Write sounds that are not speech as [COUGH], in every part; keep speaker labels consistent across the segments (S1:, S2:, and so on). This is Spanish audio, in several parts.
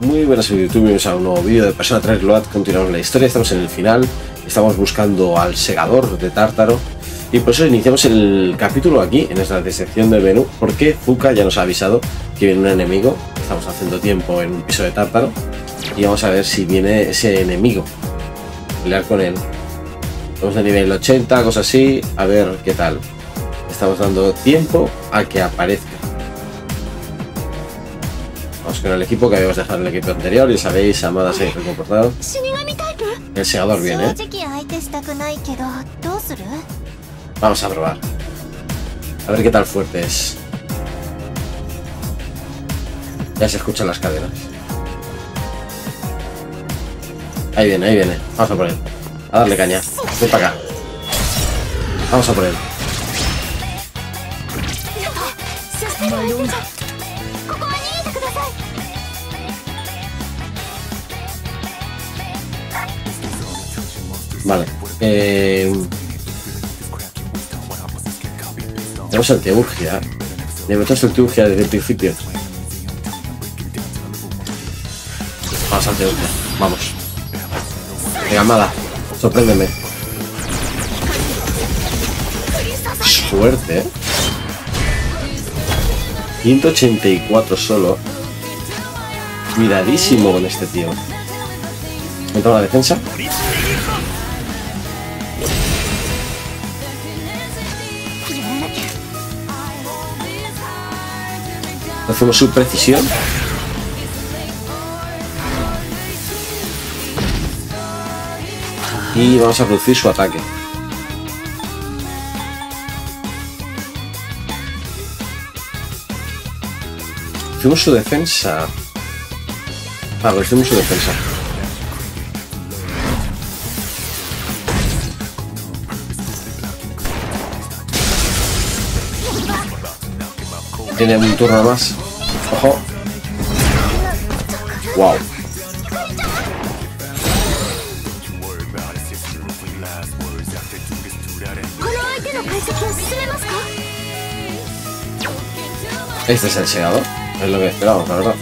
S1: Muy buenas YouTube, bienvenidos a un nuevo vídeo de Persona 3 Load. Continuamos la historia, estamos en el final. Estamos buscando al segador de Tártaro. Y por eso iniciamos el capítulo aquí, en esta sección del menú, porque Fuka ya nos ha avisado que viene un enemigo. Estamos haciendo tiempo en un piso de Tártaro. Y vamos a ver si viene ese enemigo. Pelear con él. Estamos de nivel 80, cosas así. A ver qué tal. Estamos dando tiempo a que aparezca. Con el equipo que habíamos dejado en el equipo anterior. Y sabéis, Amada se ha comportado. El segador viene. ¿eh? Vamos a probar. A ver qué tal fuerte es. Ya se escuchan las cadenas. Ahí viene, ahí viene. Vamos a por él. A darle caña. Ven para acá. Vamos a por él. Vale. Eh... Tenemos antibugia. Le metemos antibugia desde el principio. Vamos, antibugia. Vamos. Venga, Mada. Sorpréndeme. Suerte, ¿eh? 184 solo. Cuidadísimo con este tío. Entra la defensa. Hacemos su precisión. Y vamos a reducir su ataque. Hacemos su defensa. Ah, reducimos su defensa. Tiene un turno más. Ojo. Wow. Este es el segador. Es lo que esperábamos, la verdad.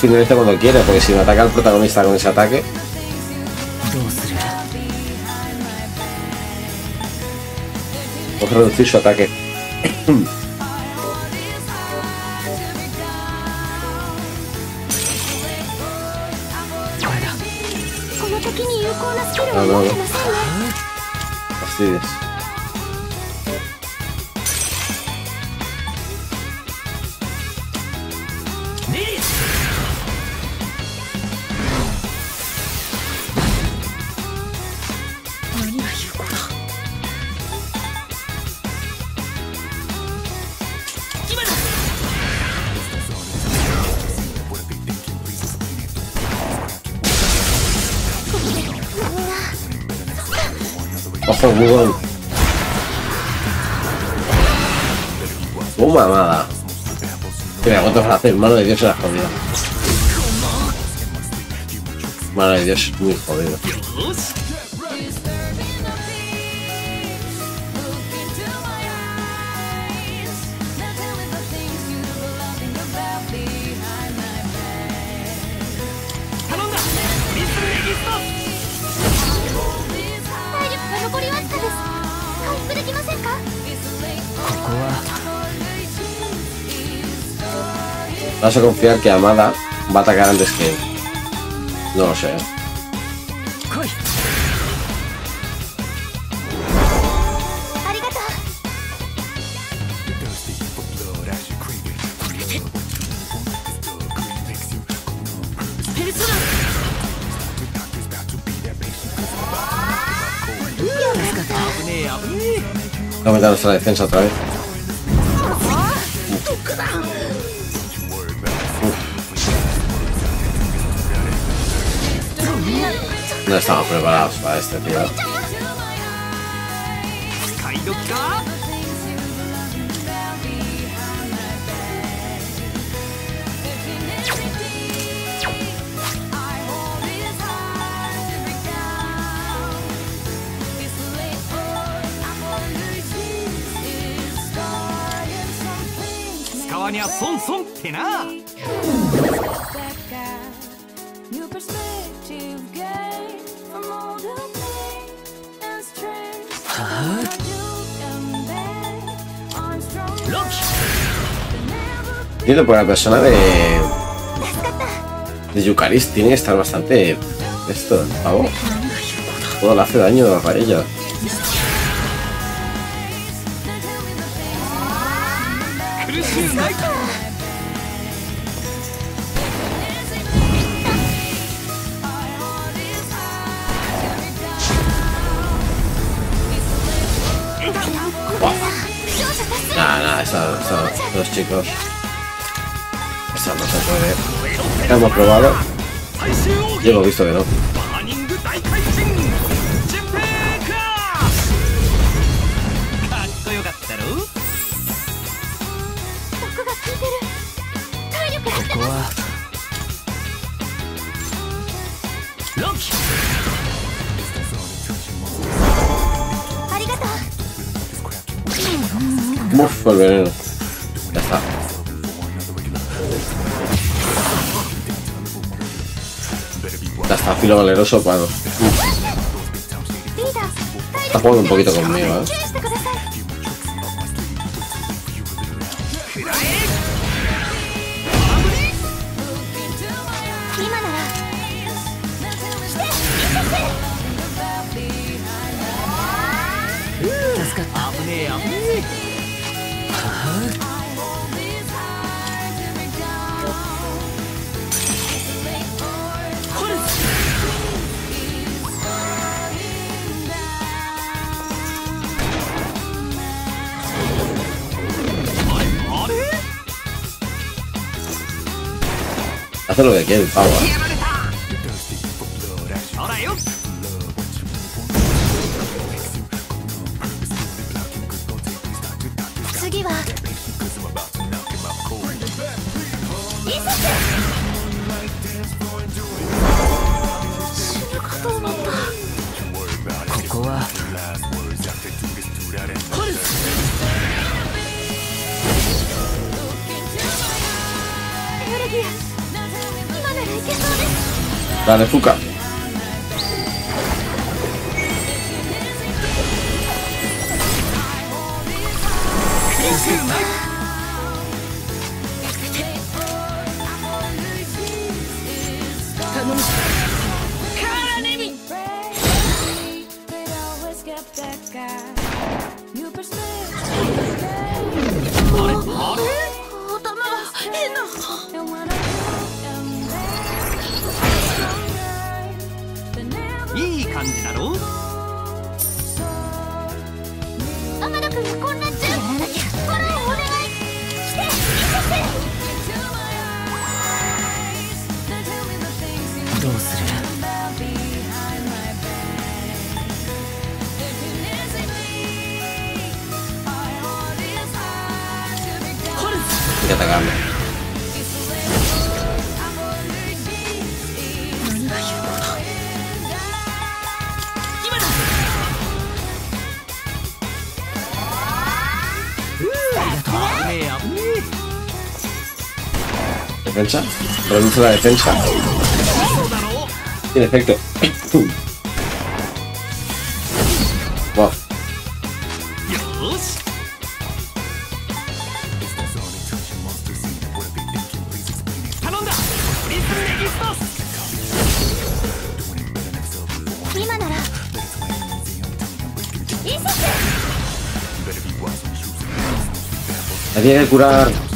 S1: Finaliza cuando quiere, porque si no ataca al protagonista con ese ataque. Puede reducir su ataque. Ojo, Google. ¡Oh, mamada! Mira, ¿cuántos hacer? Mano de Dios se la jodido. Mano de Dios, muy jodido. Vas a confiar que Amada va a atacar antes que él. No lo sé. Aumentamos la defensa otra vez. さんこれから
S2: スパイスだけよ使わ時か？には損損ってな。
S1: Entiendo, por la persona de. de Yucaris tiene que estar bastante. esto, pavo. Todo le hace daño a ella. Nada, nada, los chicos. Eso no se puede. Ya hemos probado. Yo lo he visto que no.
S3: バーニ
S1: filo valeroso
S2: ー
S1: Está jugando un poquito conmigo, ¿eh? Hace lo
S3: de azúcar. 感じだろ？
S2: 天野くんが混乱中やらなきゃフォローお願いして
S3: どうする
S1: que Defensa. Reduce la defensa. Tiene efecto. [COUGHS] wow. Que curar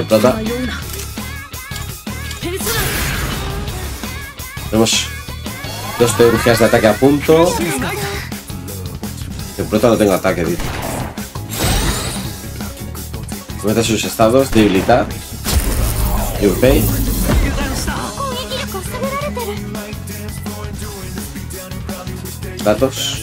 S3: plata.
S2: Tenemos dos teorías de ataque a punto. El prota no tengo ataque, tío. Mete sus estados, debilitar.
S1: Y un pay.
S2: Datos.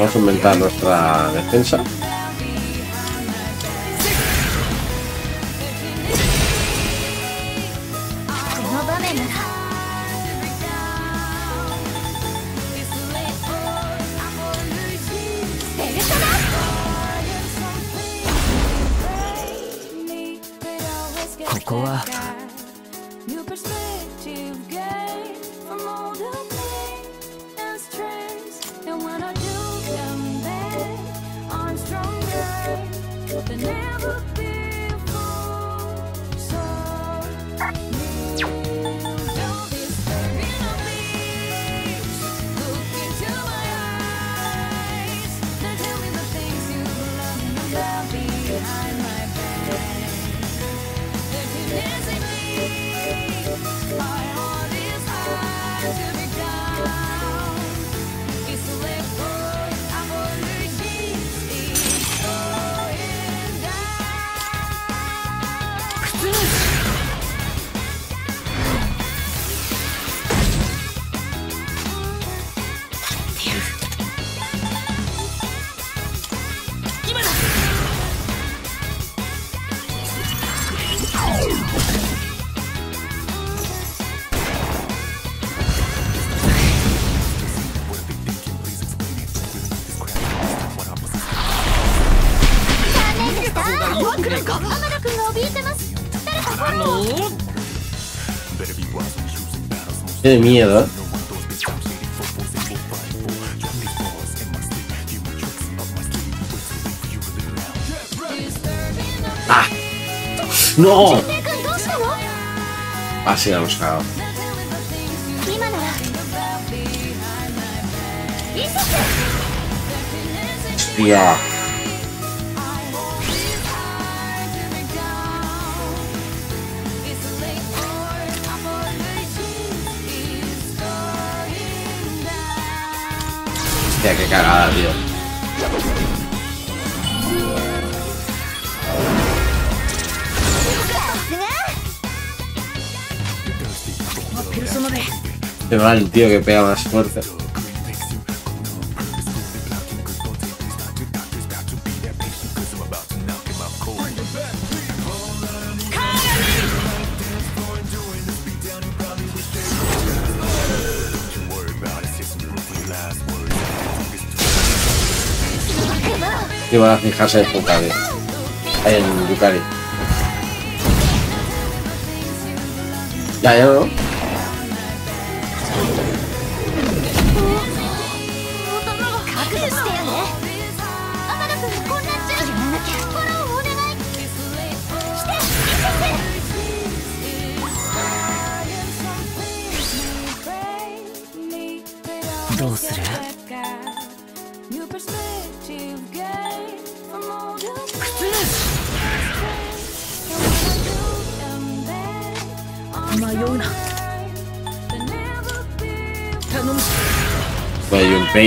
S2: Vamos a aumentar nuestra defensa. É minha lá. Ah!
S1: Não. Ah,
S2: sí, la hemos cagado. Hostia. Hostia, qué cagada, tío. Qué mal, tío, que pega más fuerte. a fijarse en Pukade. En Yukari. Ya, ya, ¿no?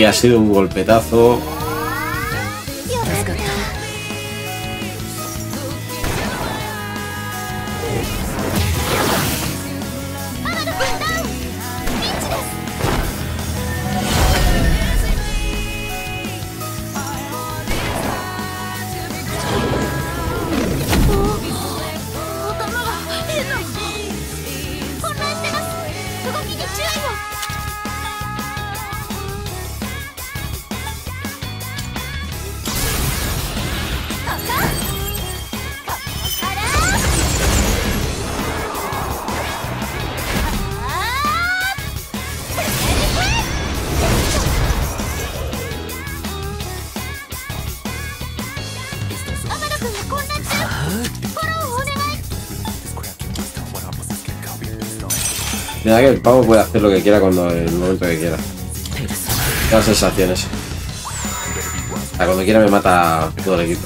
S2: Ha sido un golpetazo.
S1: que el pavo puede hacer lo que quiera cuando el momento que quiera. Las sensaciones. O sea, cuando quiera me mata todo el equipo.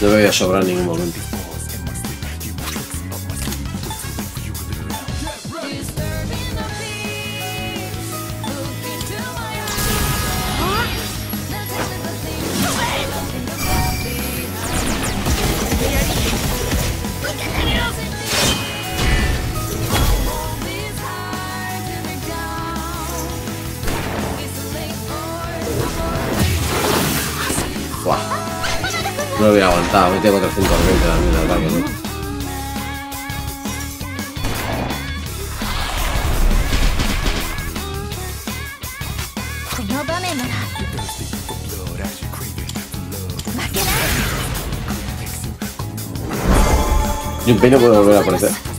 S1: No me voy a sobrar en ningún momento. mete 420 también al ataque, ¿no? Yo empeño puedo volver a aparecer.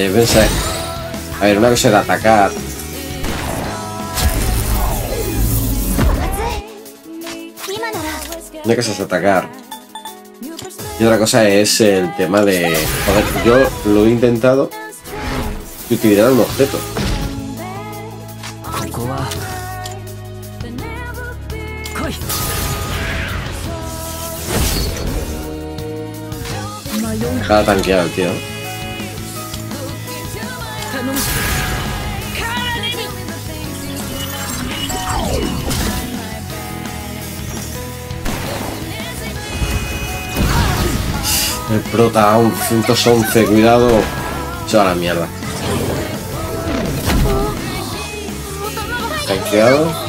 S1: Eh, pensé. A ver, una cosa era atacar. Una cosa es atacar. Y otra cosa es el tema de... Joder, yo lo he intentado y utilizar un objeto. Está tanqueado tío. El prota, un 111, cuidado. Se va a la mierda. Tanqueado.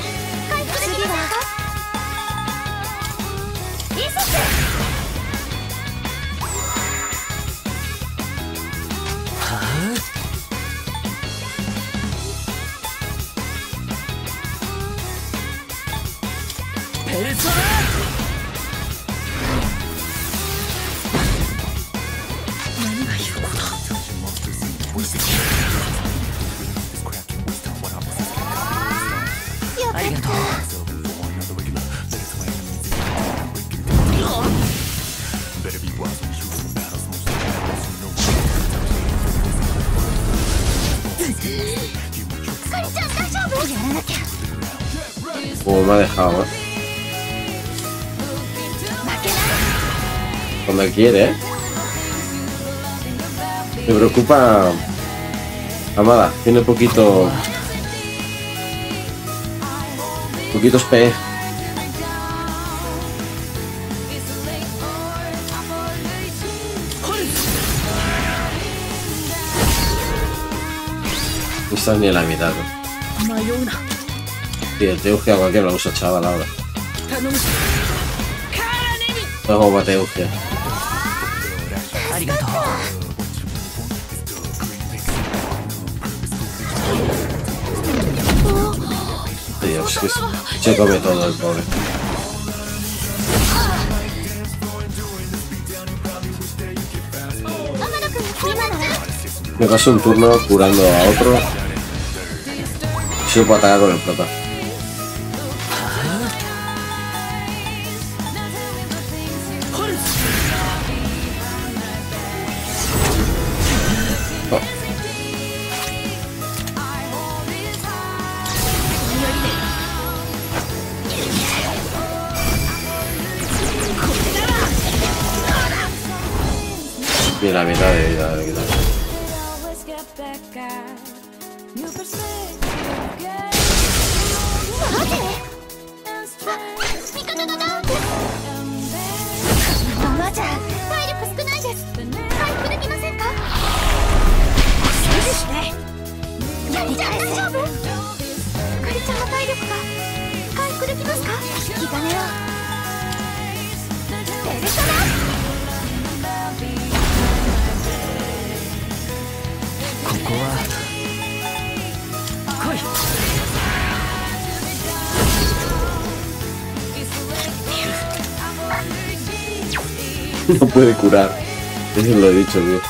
S1: quiere. ¿eh? Me preocupa. Amada, tiene poquito. Poquitos PE. No está ni a la mitad. Tío, tengo que a cualquier la usa chaval ahora.
S3: Luego
S1: no, Tío, es que se come todo el pobre. Me paso un turno curando a otro. Puedo atacar con el prota. Curar. Eso lo he dicho, tío.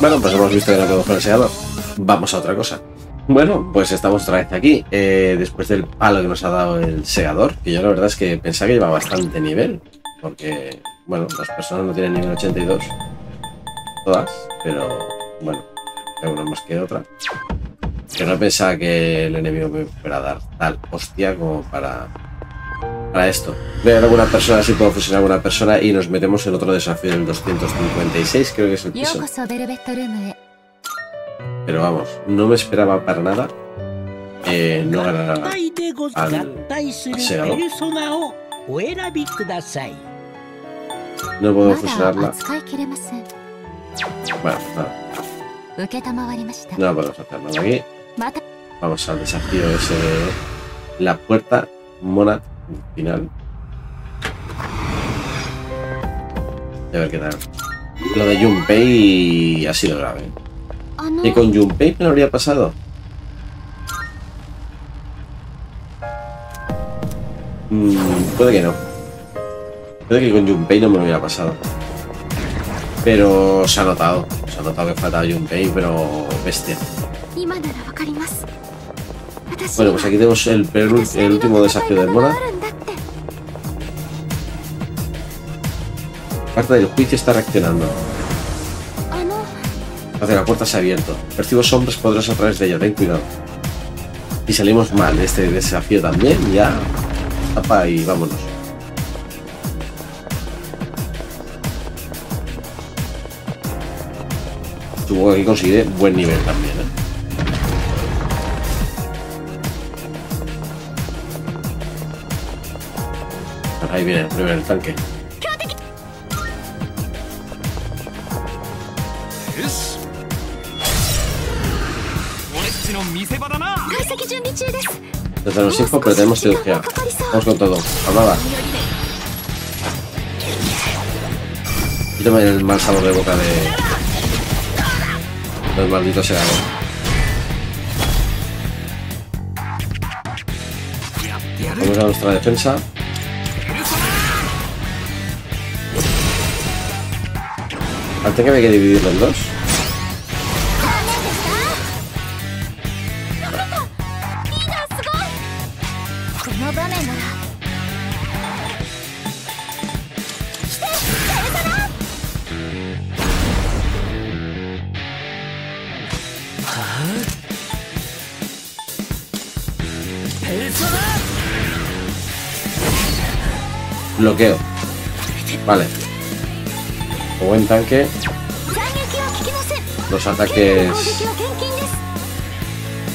S1: Bueno, pues hemos visto que el segador. Vamos a otra cosa. Bueno, pues estamos otra vez aquí. eh, después del palo que nos ha dado el segador, que yo la verdad es que pensaba que lleva bastante nivel. Porque, bueno, las personas no tienen nivel 82. Todas, pero bueno, hay una más que otra. Que no pensaba que el enemigo me fuera a dar tal hostia como para, para esto. Ver alguna persona, si puedo fusionar alguna persona y nos metemos en otro desafío, el 256 creo que es el piso. Pero vamos, no me esperaba para nada eh, no ganar
S4: al, al
S1: No puedo fusionarla. Bueno, nada. No podemos hacer nada aquí. Vamos al desafío ese de la puerta Monat final. A ver qué tal. Lo de Junpei ha sido grave. Y con Junpei me lo habría pasado. Mm, puede que no. Puede que con Junpei no me lo hubiera pasado. Pero se ha notado. Se ha notado que falta Junpei, pero bestia. Bueno, pues aquí tenemos el, el último desafío de
S2: Mora.
S1: Parte del juicio está reaccionando. Hacia la puerta se ha abierto. Percibo sombras poderosas a través de ella. Ten cuidado. Y salimos mal de este desafío también. Ya. Tapa y vámonos. Supongo que aquí consigue buen nivel también. ¿eh? Ahí viene el primer tanque. No tenemos tiempo, pero tenemos cirugía. Vamos con todo. Amada. Quítame el mal sabor de boca de. Del maldito segador. Vamos a nuestra defensa. Al que hay que dividirlo en dos.
S2: cuentan que
S1: los ataques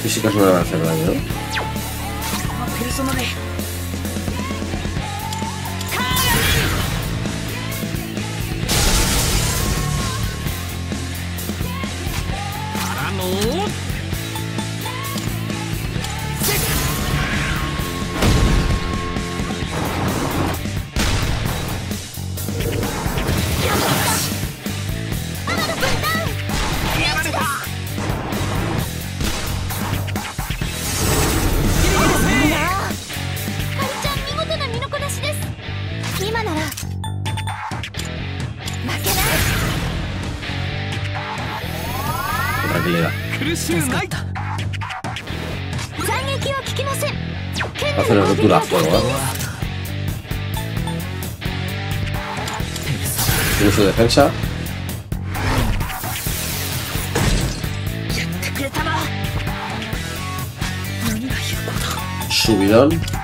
S1: físicos no le van a hacer daño.
S3: fecha.
S1: Subidón.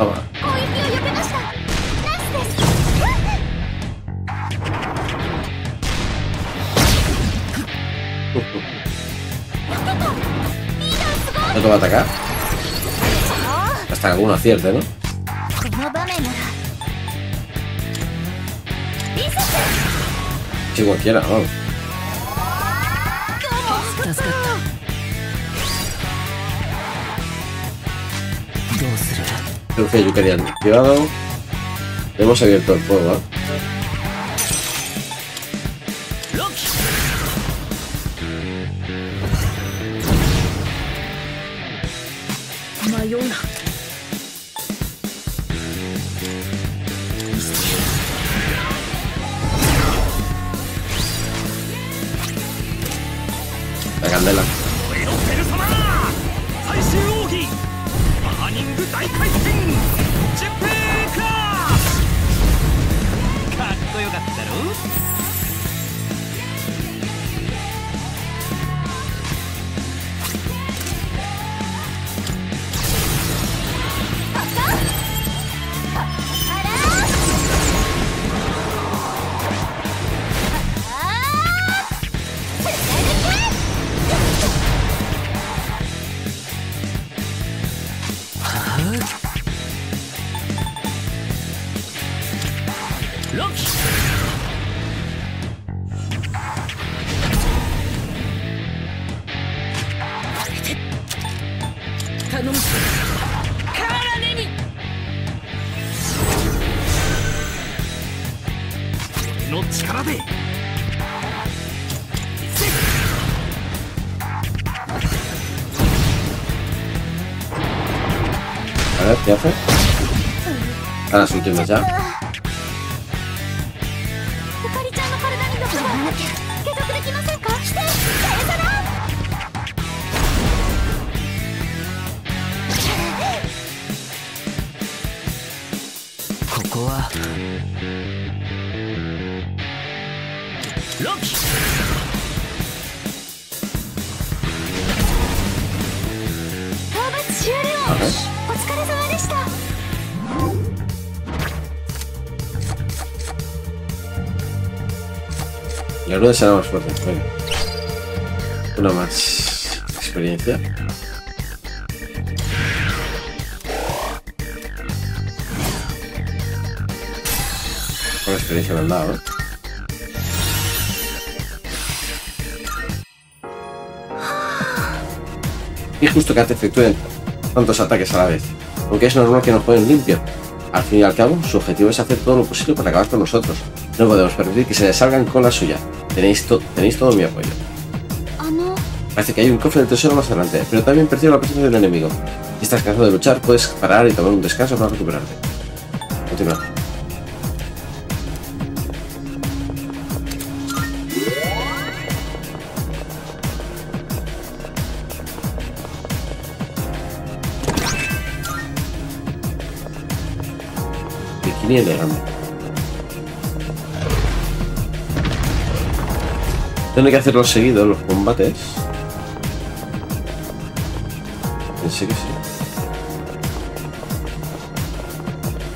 S1: ¿No te va a atacar? Hasta que alguno ¿no?
S2: Si
S1: sí, cualquiera,
S3: ¿no? る
S1: Creo que yo quería activado. Hemos abierto el fuego, ¿eh? A ver, ¿qué hace? Ahora las últimas ya.
S2: ゆ
S1: La luna será más fuerte. Una más experiencia. Con experiencia me han dado, ¿eh? Y justo que te efectúen tantos ataques a la vez. Aunque es normal que nos jueguen limpio. Al fin y al cabo, su objetivo es hacer todo lo posible para acabar con nosotros. No podemos permitir que se les salgan con la suya. Tenéis, to tenéis todo mi apoyo.
S2: Ah,
S1: Parece que hay un cofre del tesoro más adelante, pero también percibo la presencia del enemigo. Si estás cansado de luchar, puedes parar y tomar un descanso para recuperarte. Continúa.
S2: Bikini elegante. Tengo que hacerlo seguido los combates. Pensé que sí.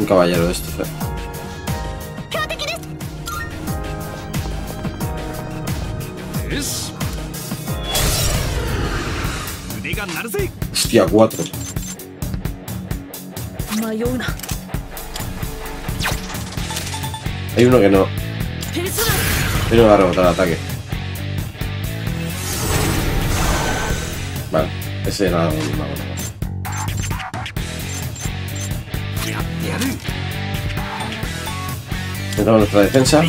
S2: Un caballero de estos, eh. Hostia, cuatro. Hay uno que no. Pero no va a rebotar el ataque. ese
S1: era un
S2: Entramos nuestra defensa.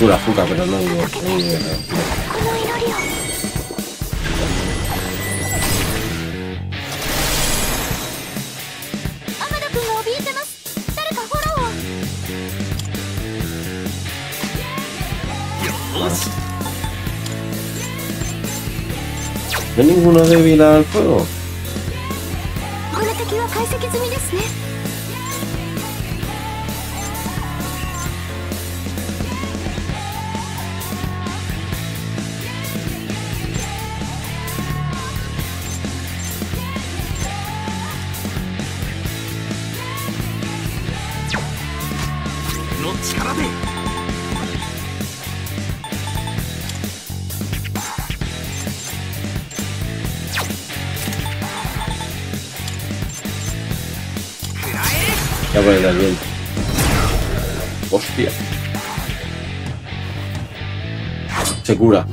S2: pura azúcar, pero no hubo. No,
S1: no,
S2: ¿No hay ninguno débil al fuego? Hostia, Se cura.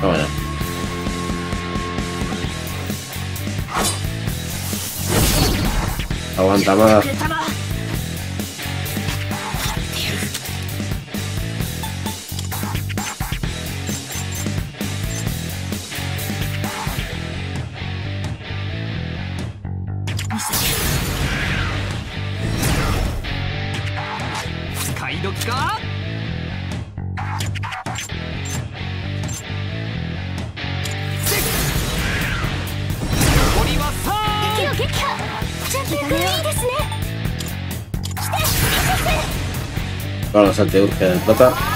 S2: Pero bueno. Aguanta más.
S1: Salte Urge eh, de
S2: Plata.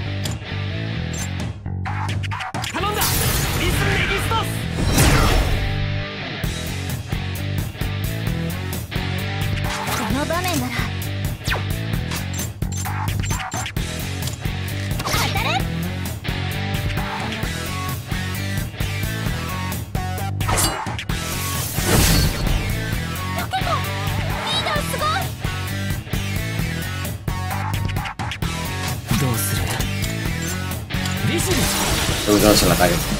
S2: los
S5: dados en la cabeza.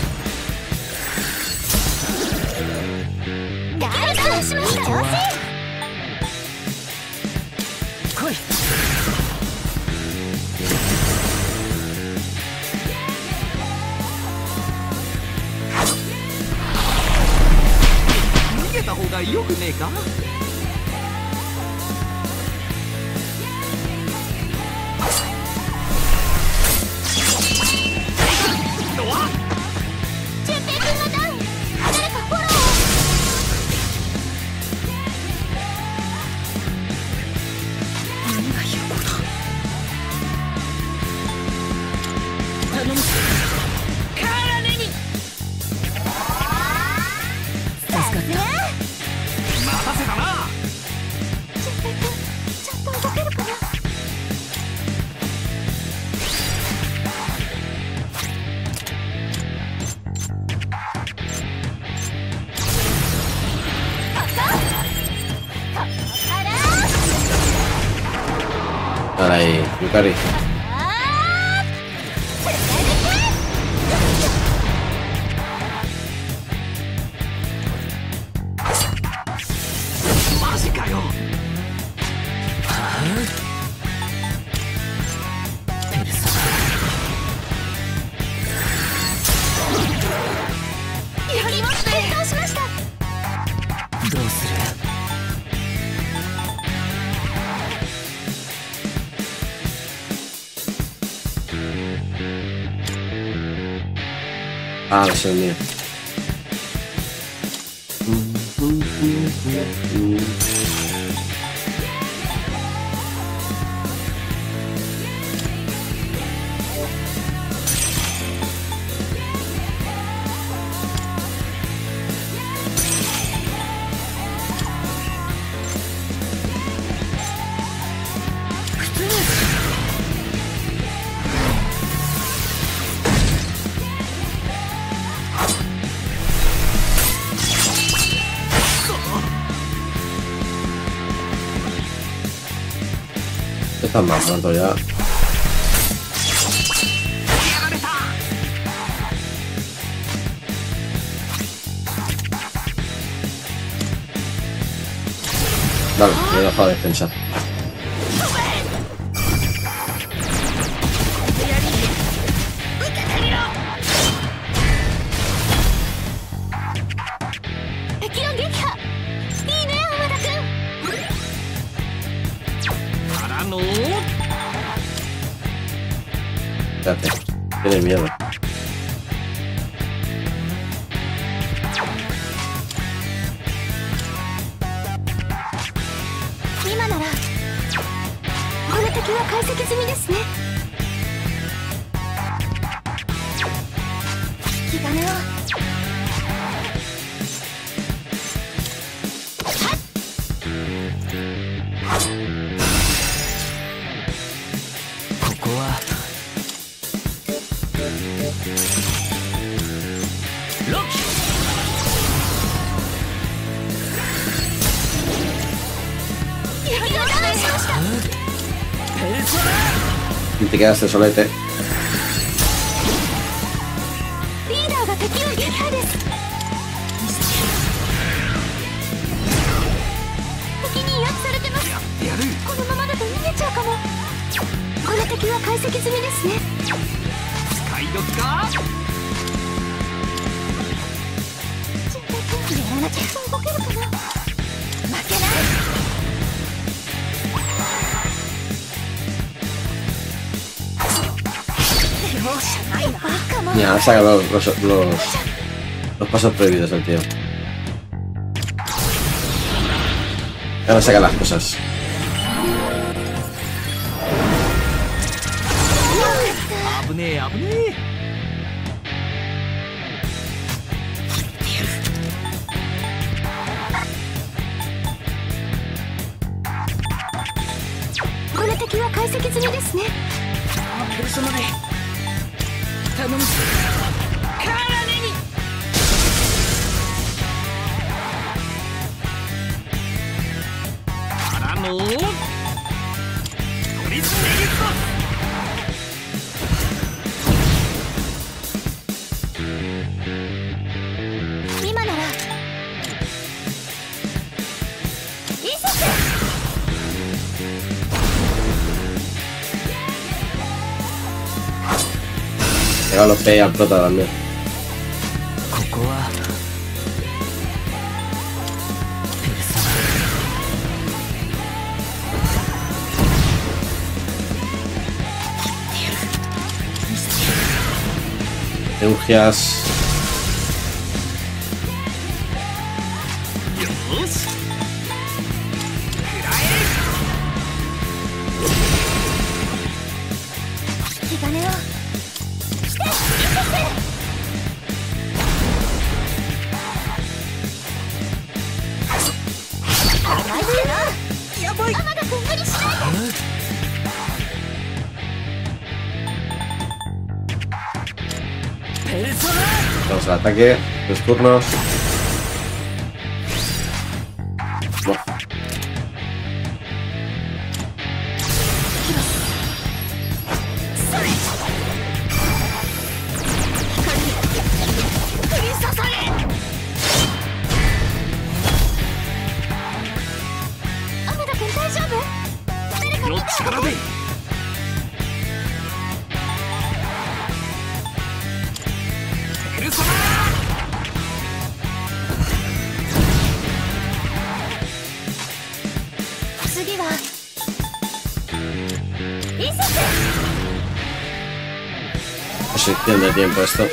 S5: どうする
S2: あ
S1: あ、知ら
S5: ねえ。
S2: más pronto ya.
S1: Vale, me he dejado
S5: descansar.
S1: Y te quedaste solete.
S2: リーダーが敵を撃破です敵に威圧されてます。
S5: ややる。
S2: このままだと逃げちゃうかも。この敵は解析済みですね。
S5: 使い時か
S2: 人体訓気でやらなきゃ動けるかな負けない。
S1: Ya, ha sacado los, los, los, los pasos prohibidos el tío. Ahora saca las cosas.
S2: Eu não.
S1: pegar los P al prota también.
S2: なやばい浜田君無理しないで
S5: ペルソナ
S1: Vamos al ataque. Dos turnos. Tiempo esto.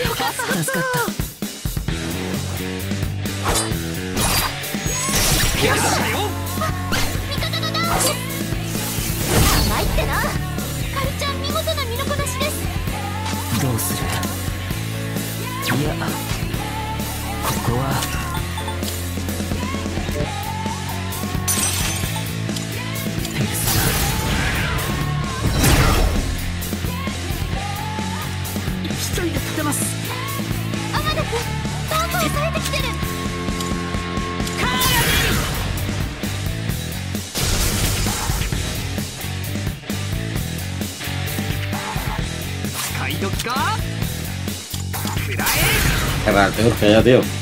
S1: Urge ya, tío.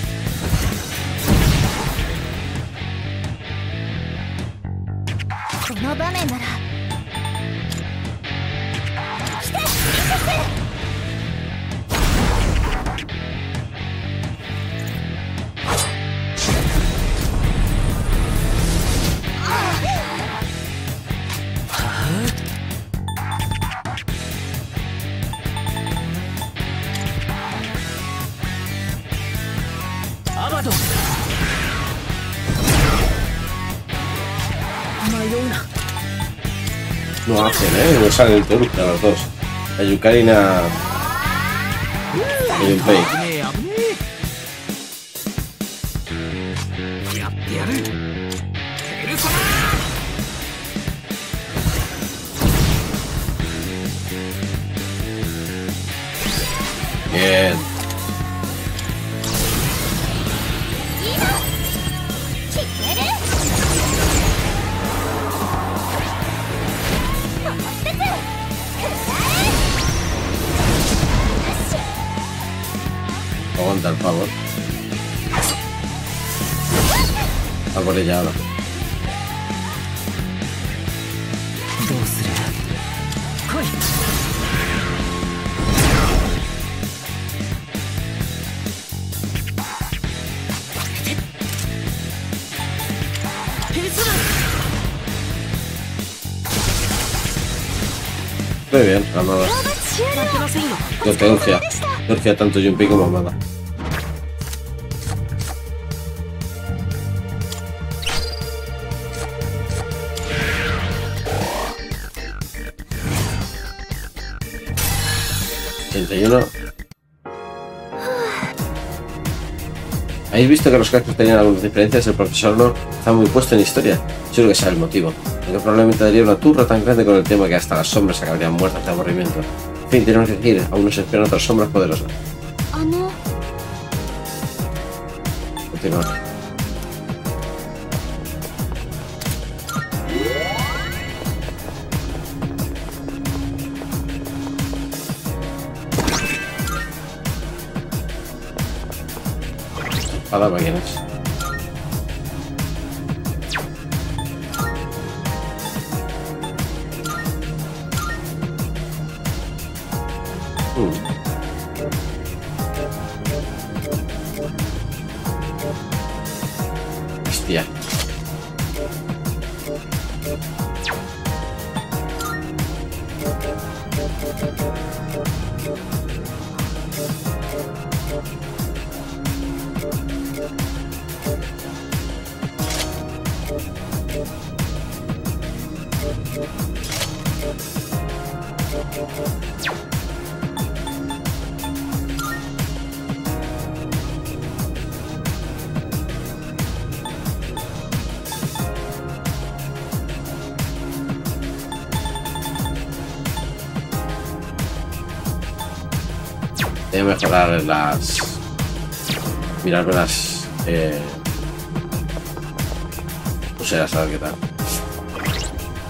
S1: No hacen, ¿eh? No salen el Turk a los dos. La Yukarina. Y un Pei. Urgia tanto Junpei como Amada. ¿81? ¿Habéis visto que los cascos tenían algunas diferencias? El profesor no está muy puesto en historia. Seguro que sabe el motivo. Aunque probablemente daría una turra tan grande con el tema que hasta las sombras acabarían muertas de aburrimiento. En fin, tenemos que ir. Aún nos esperan otras sombras poderosas.
S2: あの
S1: Continúa. Espada para mejorar las. Mirarme las. Eh... Pulseras, a ver qué tal.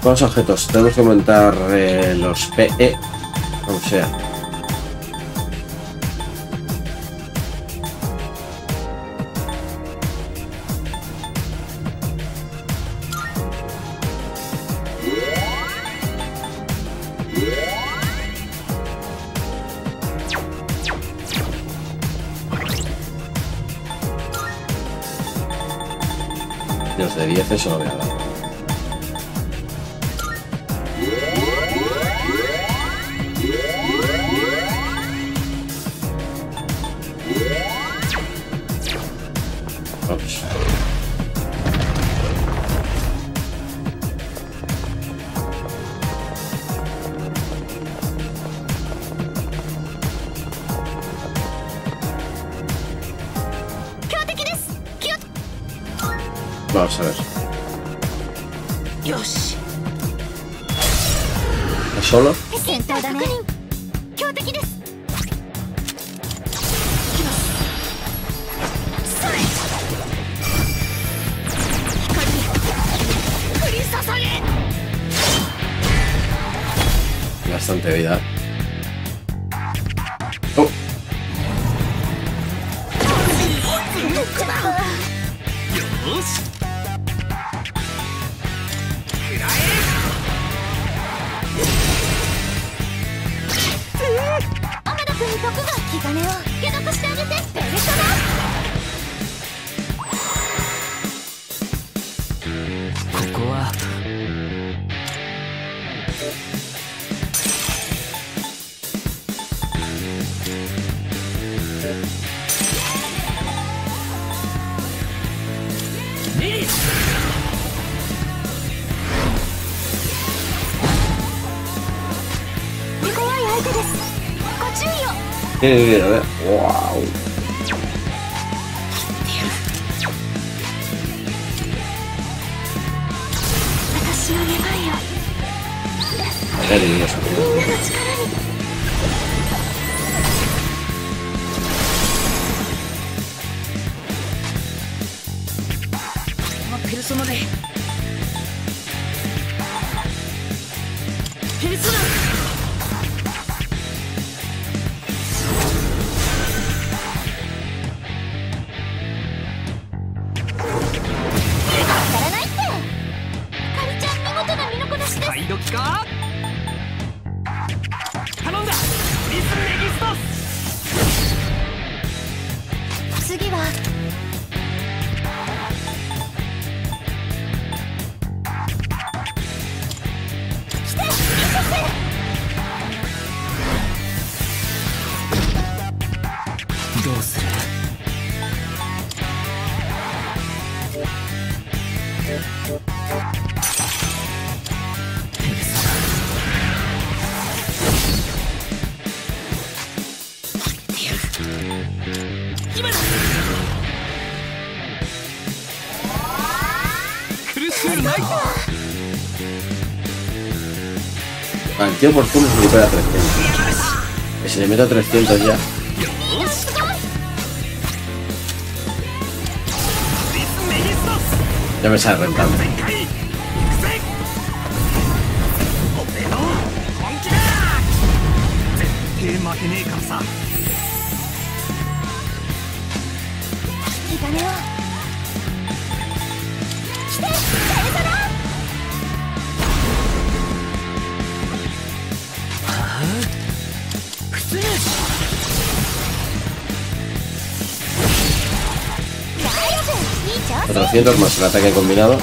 S1: Con los objetos, tenemos que aumentar eh, los PE. Como sea. De
S2: 戦闘だね強敵です
S1: Bastante vida.
S2: 金を。いやいやい
S5: や
S1: Ah, vale, tío por turno se libera 300. Se le meta 300 ya.
S2: Debes company.
S1: 400 más el ataque combinado.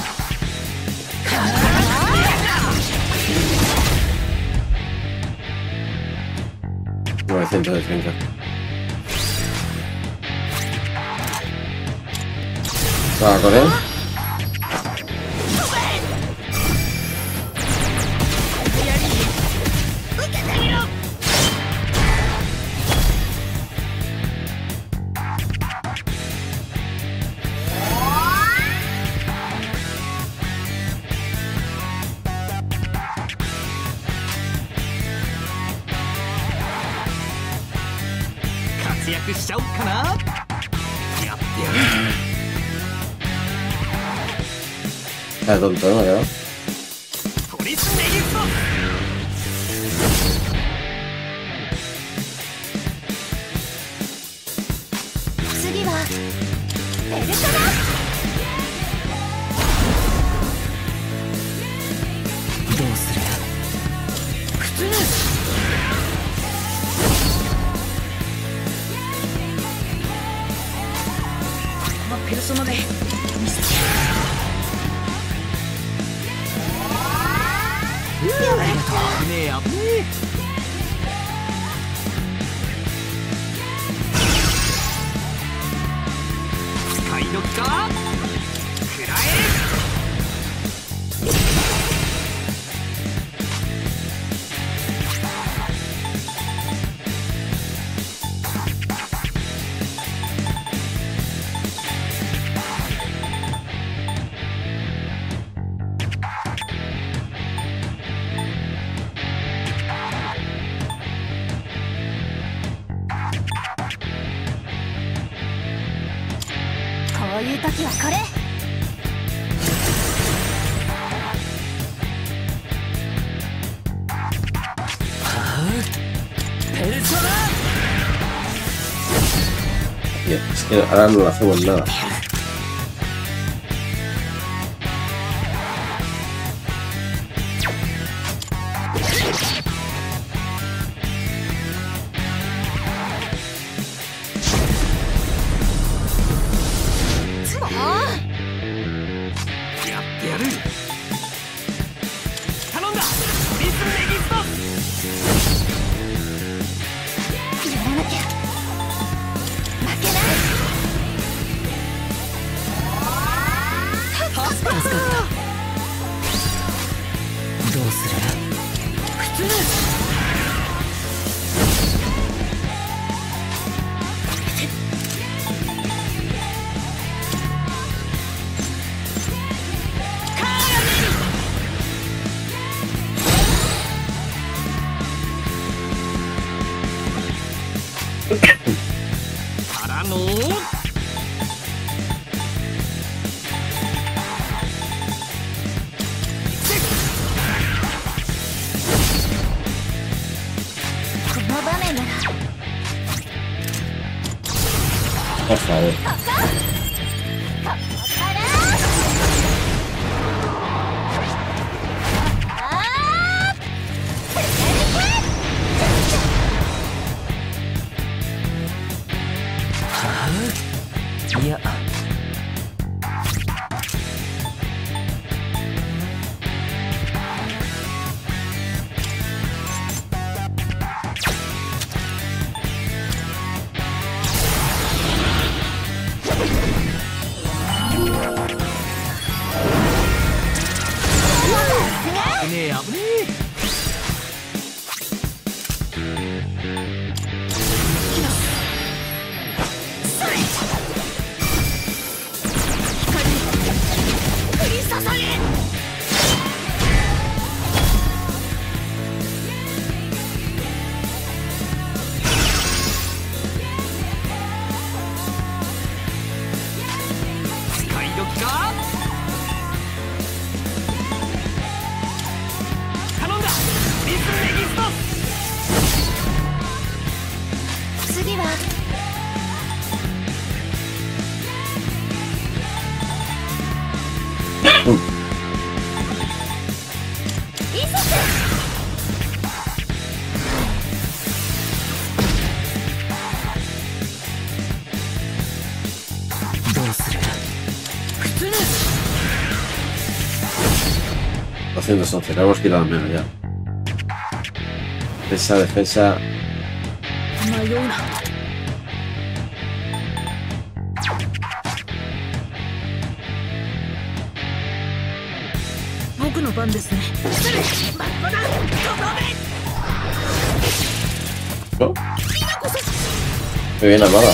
S1: de defensa. Estaba con.
S5: どんどんよ。
S2: 次は
S5: どうする
S3: 普通このペルソナで
S5: ねえ
S1: や。ahora no hacemos nada.
S2: 好的 hemos quitado menos ya. Defensa, defensa. Oh. Muy bien armada.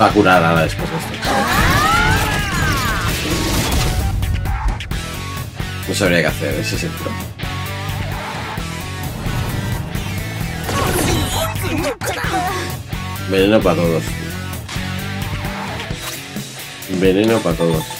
S2: Va a curar a la después de esto. Eso habría que hacer, ese es el. Veneno para todos. Veneno para todos.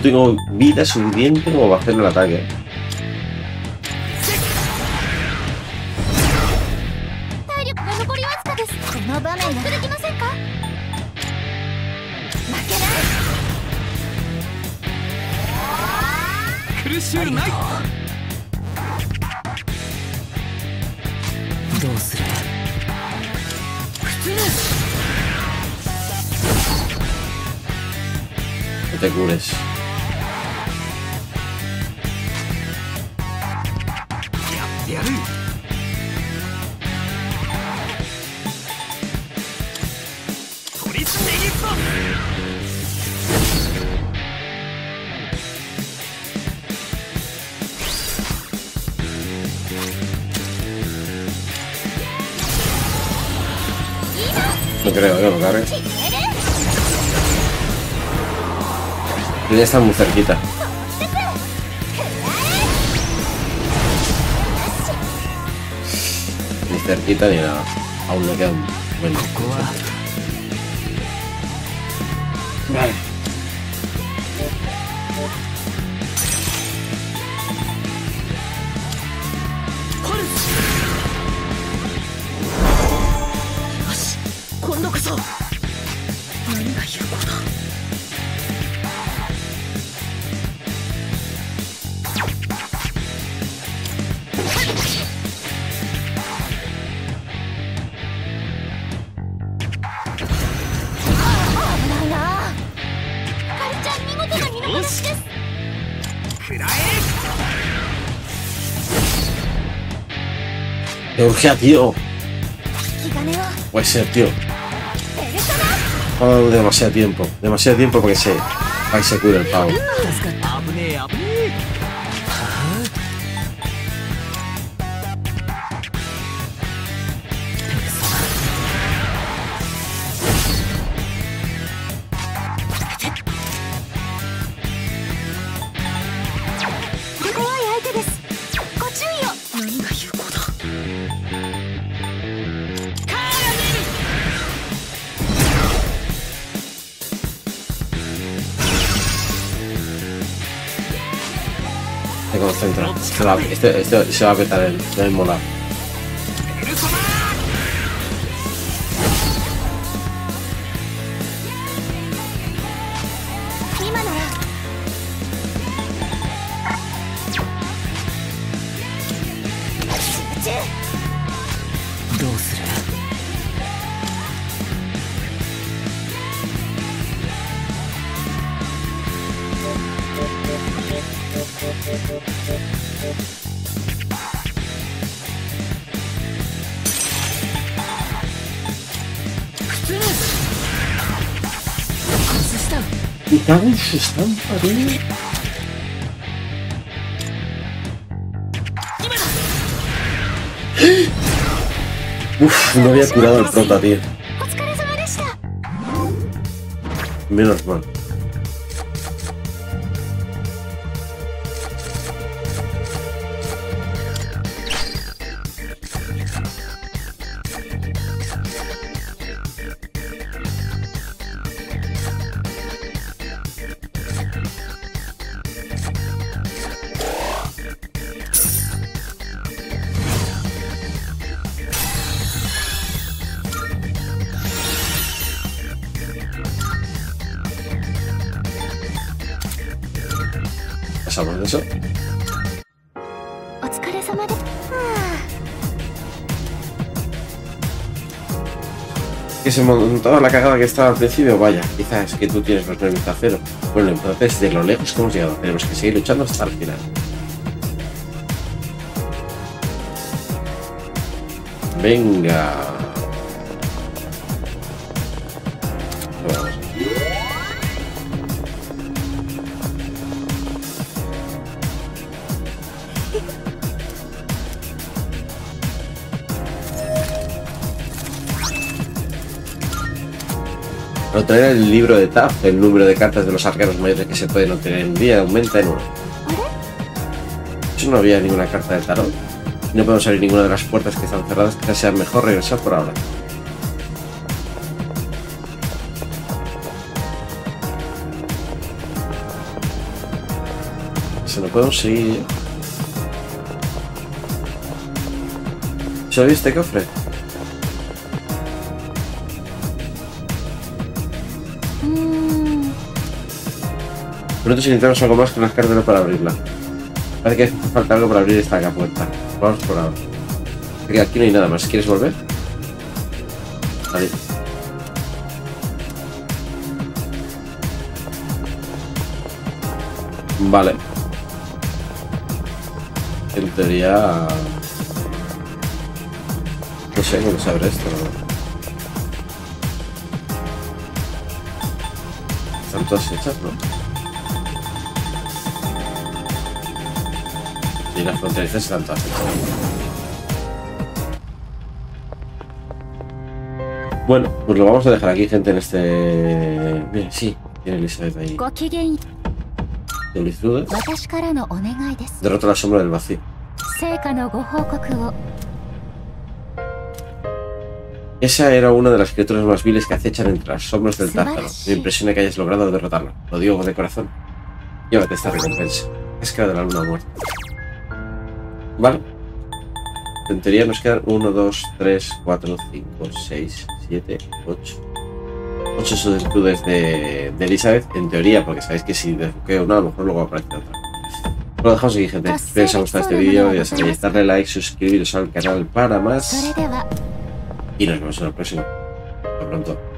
S2: tengo vida suficiente como para hacerle el ataque. muerto, creo, ¿no? Cargue. Ya está muy cerquita. Ni cerquita ni nada. Aún le queda un buen.
S1: energía, tío. Puede ser, tío. Demasiado tiempo. Demasiado tiempo porque se, para que se cure el pavo.
S2: して調べたら
S3: 何
S2: もな。
S6: どうす
S1: están, se están pariendo. Uf, no había curado al prota, tío. Menos mal. Que se montaba la cagada que estaba al principio, vaya, quizás es que tú tienes los nervios a cero. Bueno, entonces de lo lejos que hemos llegado, tenemos que seguir luchando hasta el final. Venga. Traer el libro de TAF, el número de cartas de los arcanos mayores que se pueden obtener en un día aumenta en uno. Eso no había ninguna carta de tarot. No podemos abrir ninguna de las puertas que están cerradas, quizás sea mejor regresar por ahora. Se no podemos seguir. ¿Se viste cofre? Pronto si necesitamos algo más que unas cartas para abrirla. Parece que falta algo para abrir esta puerta. Vamos por ahora. Aquí, aquí no hay nada más. ¿Quieres volver? Vale. Vale. En teoría... No sé cómo se abre esto. Están todas hechas, ¿no? tiendas fronterizas están todas hechas. Bueno, pues lo vamos a dejar aquí, gente, en este... Bien, sí, tiene Elizabeth ahí.
S2: Solicitud.
S1: Derrota la sombra del vacío. Esa era una de las criaturas más viles que acechan entre las sombras del Tártaro. Me impresiona que hayas logrado derrotarlo. Lo digo de corazón. Llévate esta recompensa. Escala de la luna muerta. Vale. En teoría nos quedan 1, 2, 3, 4, 5, 6, 7, 8. 8 solicitudes de, de Elizabeth, en teoría, porque sabéis que si desbloqueo una, a lo mejor luego aparece otra. Lo dejamos aquí, gente. Espero que os haya gustado este vídeo. Ya sabéis, darle like, suscribiros al canal para más. Y nos vemos en el próximo. Hasta pronto.